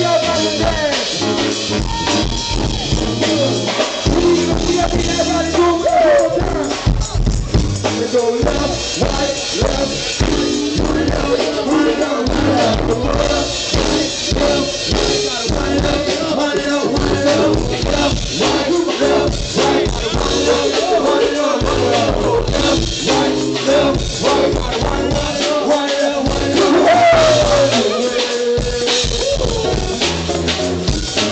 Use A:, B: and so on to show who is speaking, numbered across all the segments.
A: yeah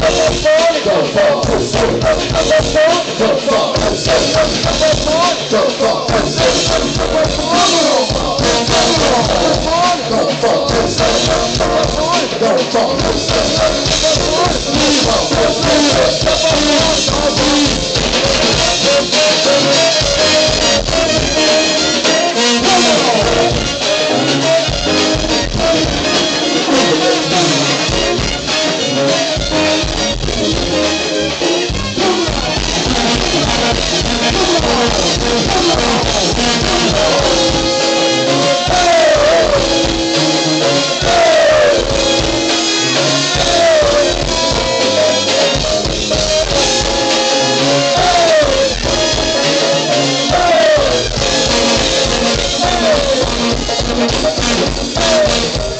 A: Don't talk. Hey!